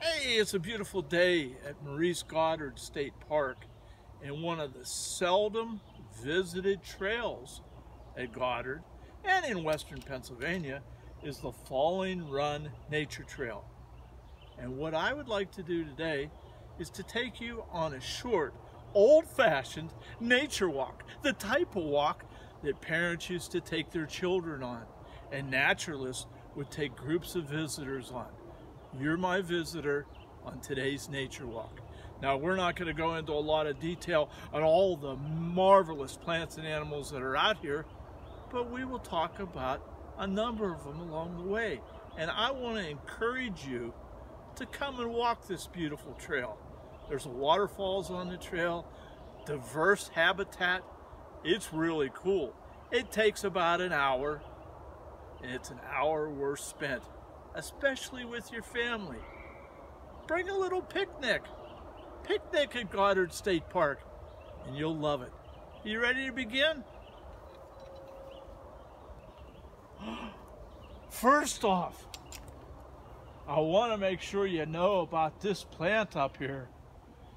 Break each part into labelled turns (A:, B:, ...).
A: Hey, it's a beautiful day at Maurice Goddard State Park and one of the seldom visited trails at Goddard and in western Pennsylvania is the Falling Run Nature Trail. And what I would like to do today is to take you on a short, old-fashioned nature walk, the type of walk that parents used to take their children on and naturalists would take groups of visitors on. You're my visitor on today's nature walk. Now we're not going to go into a lot of detail on all the marvelous plants and animals that are out here, but we will talk about a number of them along the way. And I want to encourage you to come and walk this beautiful trail. There's waterfalls on the trail, diverse habitat. It's really cool. It takes about an hour, and it's an hour worth spent, especially with your family. Bring a little picnic. Picnic at Goddard State Park, and you'll love it. You ready to begin? First off, I want to make sure you know about this plant up here.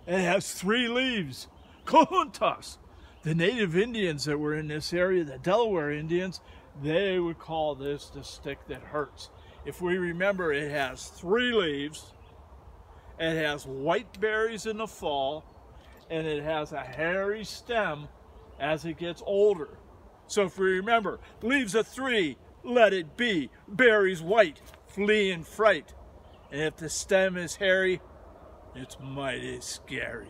A: It has three leaves, Cohuntas. The native Indians that were in this area, the Delaware Indians, they would call this the stick that hurts. If we remember, it has three leaves, it has white berries in the fall, and it has a hairy stem as it gets older. So if we remember, leaves of three, let it be. Berries white, flee in fright. And if the stem is hairy, it's mighty scary.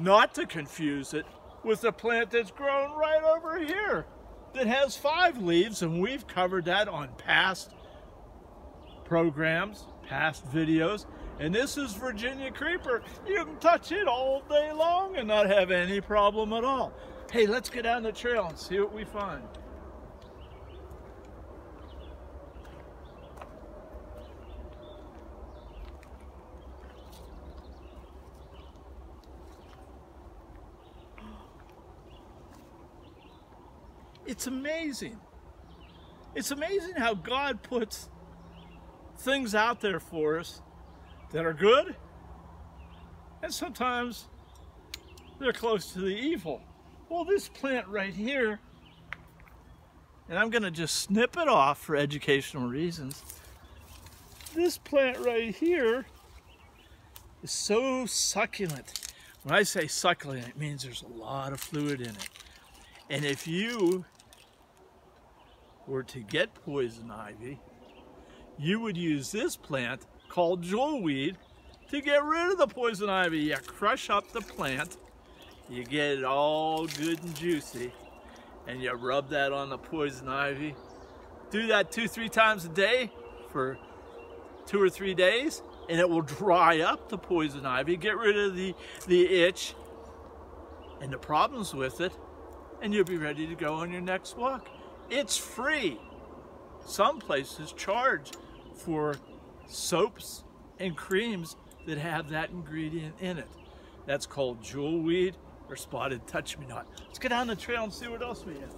A: Not to confuse it with the plant that's grown right over here that has five leaves, and we've covered that on past programs, past videos. And this is Virginia Creeper. You can touch it all day long and not have any problem at all. Hey, let's get down the trail and see what we find. It's amazing. It's amazing how God puts things out there for us that are good, and sometimes they're close to the evil. Well, this plant right here, and I'm going to just snip it off for educational reasons. This plant right here is so succulent. When I say succulent, it means there's a lot of fluid in it. And if you were to get poison ivy, you would use this plant called jewelweed to get rid of the poison ivy. You crush up the plant, you get it all good and juicy, and you rub that on the poison ivy. Do that two, three times a day for two or three days, and it will dry up the poison ivy, get rid of the, the itch and the problems with it, and you'll be ready to go on your next walk. It's free. Some places charge for soaps and creams that have that ingredient in it. That's called jewelweed or spotted touch-me-not. Let's get down the trail and see what else we have.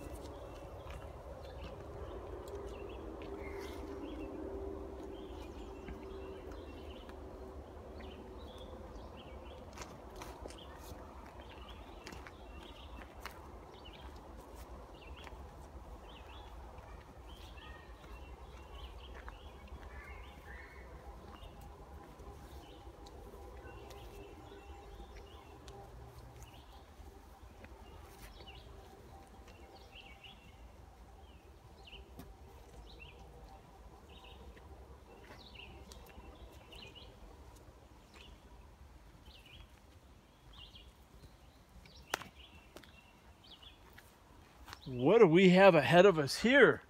A: What do we have ahead of us here?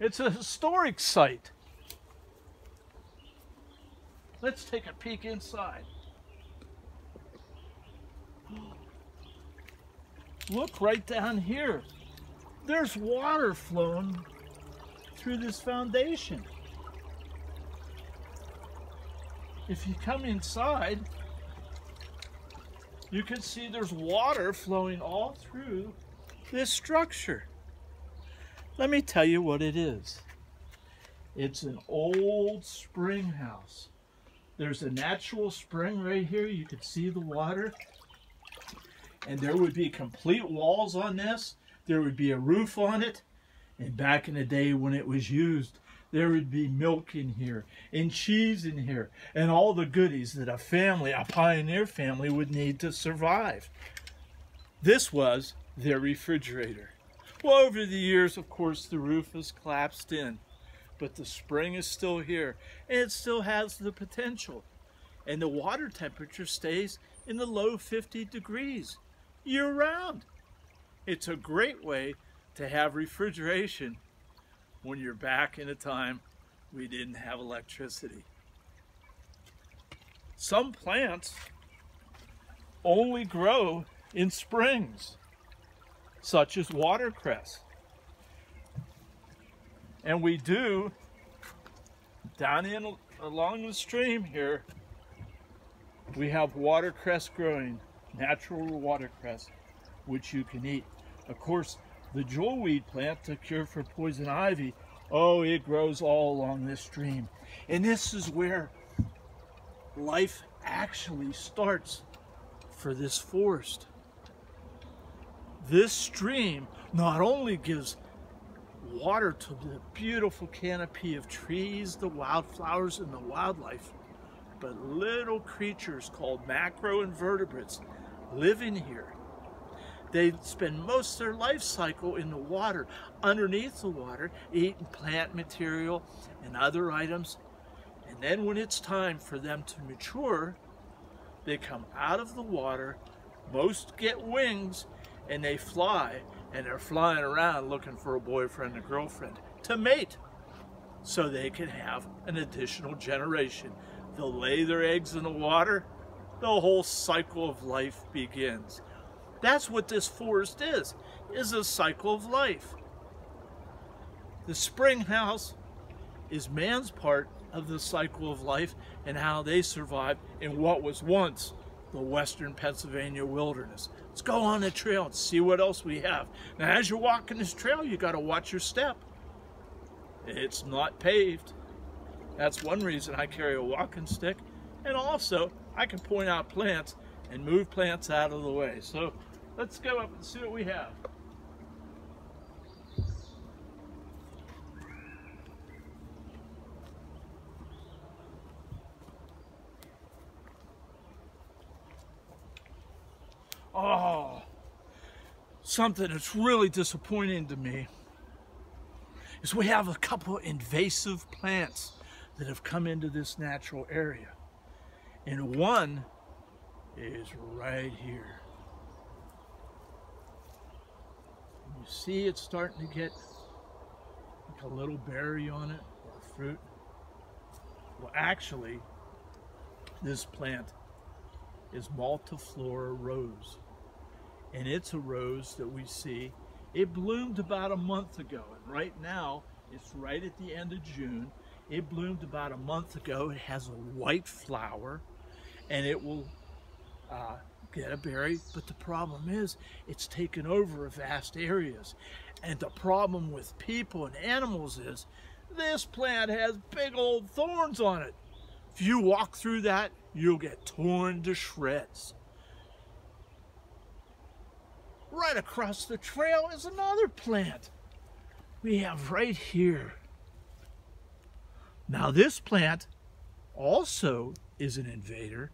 A: It's a historic site. Let's take a peek inside. Look right down here. There's water flowing through this foundation. If you come inside, you can see there's water flowing all through this structure. Let me tell you what it is. It's an old spring house. there's a natural spring right here. You could see the water. And there would be complete walls on this. There would be a roof on it. And back in the day when it was used, there would be milk in here and cheese in here and all the goodies that a family, a pioneer family, would need to survive. This was their refrigerator. Well, over the years, of course, the roof has collapsed in, but the spring is still here and it still has the potential. And the water temperature stays in the low 50 degrees year round. It's a great way to have refrigeration when you're back in a time we didn't have electricity. Some plants only grow in springs, such as watercress. And we do, down in along the stream here, we have watercress growing, natural watercress, which you can eat. Of course, the jewelweed plant to cure for poison ivy, oh, it grows all along this stream. And this is where life actually starts for this forest. This stream not only gives water to the beautiful canopy of trees, the wildflowers, and the wildlife, but little creatures called macroinvertebrates live in here they spend most of their life cycle in the water, underneath the water, eating plant material and other items. And then when it's time for them to mature, they come out of the water, most get wings, and they fly, and they're flying around looking for a boyfriend or girlfriend to mate so they can have an additional generation. They'll lay their eggs in the water, the whole cycle of life begins. That's what this forest is, is a cycle of life. The spring house is man's part of the cycle of life and how they survived in what was once the western Pennsylvania wilderness. Let's go on the trail and see what else we have. Now, as you're walking this trail, you got to watch your step. It's not paved. That's one reason I carry a walking stick. And also, I can point out plants and move plants out of the way. So Let's go up and see what we have. Oh, something that's really disappointing to me is we have a couple invasive plants that have come into this natural area. And one is right here. You see it's starting to get like a little berry on it or fruit. Well, actually, this plant is Multiflora rose. And it's a rose that we see. It bloomed about a month ago. And right now, it's right at the end of June. It bloomed about a month ago. It has a white flower and it will uh, get a berry, but the problem is it's taken over vast areas. And the problem with people and animals is this plant has big old thorns on it. If you walk through that, you'll get torn to shreds. Right across the trail is another plant we have right here. Now this plant also is an invader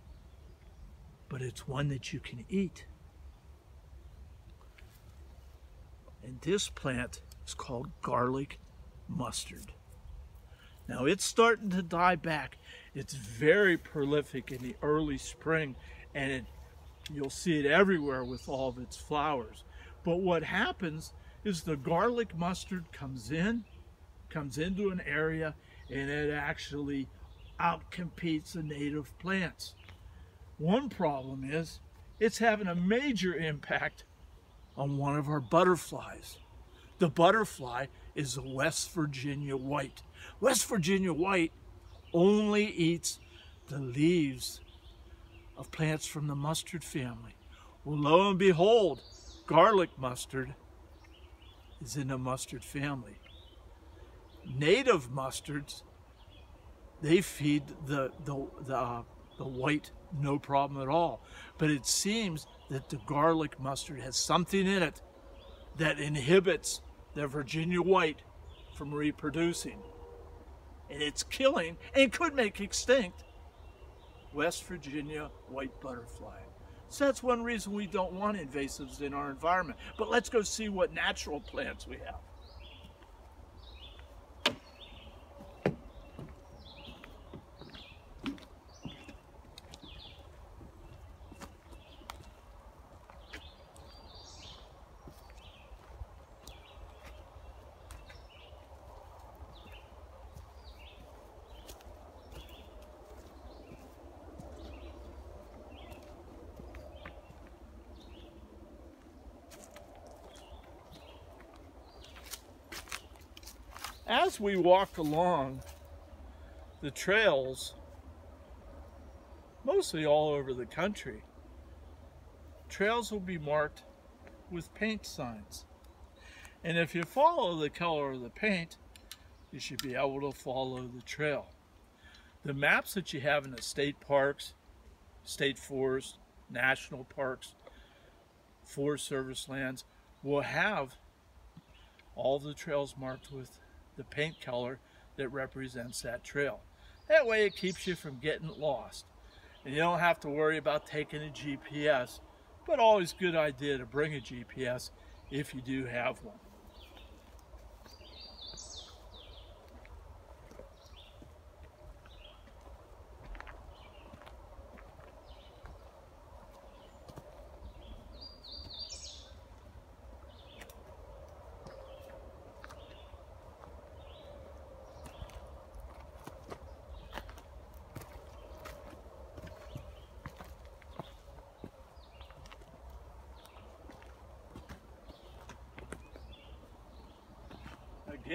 A: but it's one that you can eat. And this plant is called garlic mustard. Now it's starting to die back. It's very prolific in the early spring and it, you'll see it everywhere with all of its flowers. But what happens is the garlic mustard comes in, comes into an area and it actually outcompetes the native plants. One problem is it's having a major impact on one of our butterflies. The butterfly is the West Virginia white. West Virginia white only eats the leaves of plants from the mustard family. Well, lo and behold, garlic mustard is in the mustard family. Native mustards, they feed the, the, the, uh, the white no problem at all. But it seems that the garlic mustard has something in it that inhibits the Virginia white from reproducing. And it's killing and could make extinct West Virginia white butterfly. So that's one reason we don't want invasives in our environment. But let's go see what natural plants we have. As we walk along the trails, mostly all over the country, trails will be marked with paint signs. And if you follow the color of the paint, you should be able to follow the trail. The maps that you have in the state parks, state forests, national parks, Forest Service lands will have all the trails marked with the paint color that represents that trail. That way it keeps you from getting lost. And you don't have to worry about taking a GPS, but always good idea to bring a GPS if you do have one.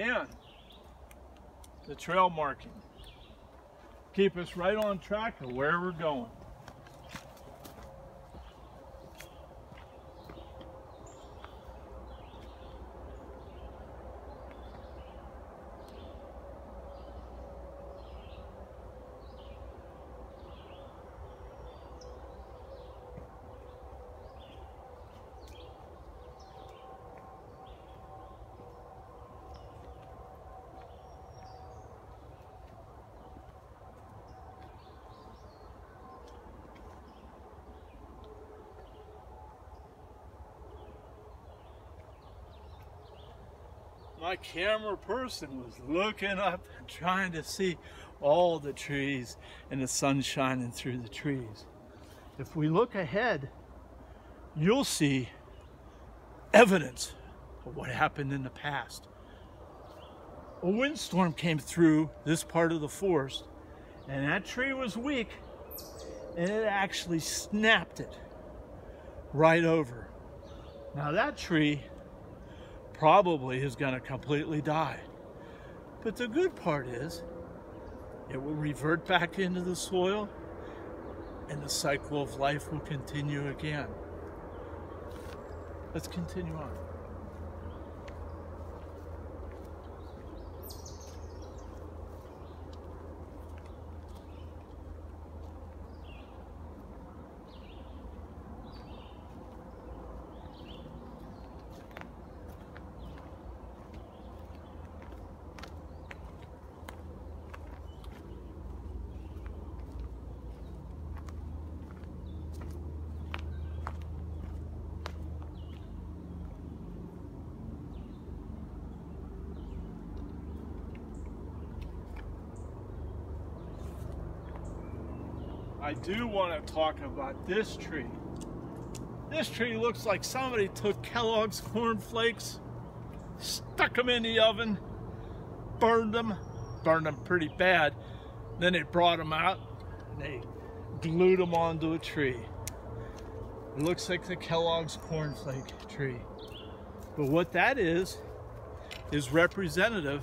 A: Again, the trail marking. Keep us right on track of where we're going. My camera person was looking up and trying to see all the trees and the sun shining through the trees. If we look ahead, you'll see evidence of what happened in the past. A windstorm came through this part of the forest and that tree was weak and it actually snapped it right over. Now that tree probably is going to completely die. But the good part is it will revert back into the soil and the cycle of life will continue again. Let's continue on. I do want to talk about this tree. This tree looks like somebody took Kellogg's Corn Flakes, stuck them in the oven, burned them, burned them pretty bad. Then they brought them out and they glued them onto a tree. It looks like the Kellogg's Corn Flake tree. But what that is, is representative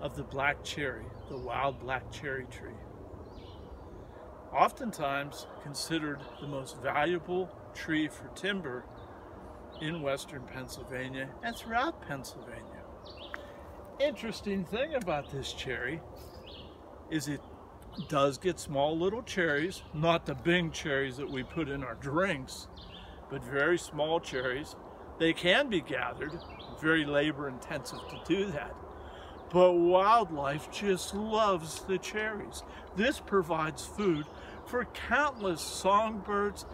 A: of the black cherry, the wild black cherry tree. Oftentimes considered the most valuable tree for timber in western Pennsylvania and throughout Pennsylvania. interesting thing about this cherry is it does get small little cherries, not the big cherries that we put in our drinks, but very small cherries. They can be gathered, very labor intensive to do that. But wildlife just loves the cherries. This provides food for countless songbirds,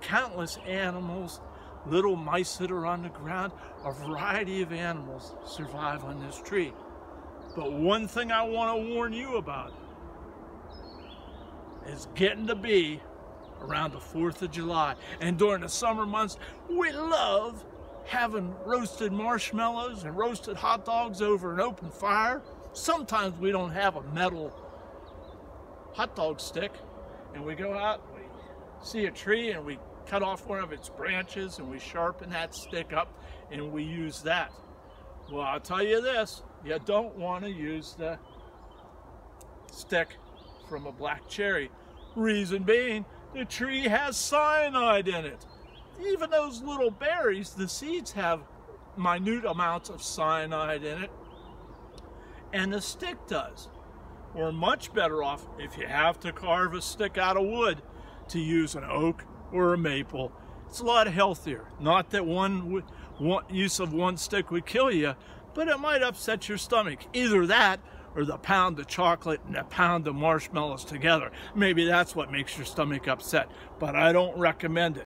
A: countless animals, little mice that are on the ground, a variety of animals survive on this tree. But one thing I want to warn you about is getting to be around the 4th of July. And during the summer months, we love having roasted marshmallows and roasted hot dogs over an open fire. Sometimes we don't have a metal hot dog stick and we go out, we see a tree and we cut off one of its branches and we sharpen that stick up and we use that. Well, I'll tell you this, you don't want to use the stick from a black cherry. Reason being, the tree has cyanide in it. Even those little berries, the seeds have minute amounts of cyanide in it, and the stick does. We're much better off if you have to carve a stick out of wood to use an oak or a maple. It's a lot healthier. Not that one, one use of one stick would kill you, but it might upset your stomach. Either that or the pound of chocolate and the pound of marshmallows together. Maybe that's what makes your stomach upset, but I don't recommend it.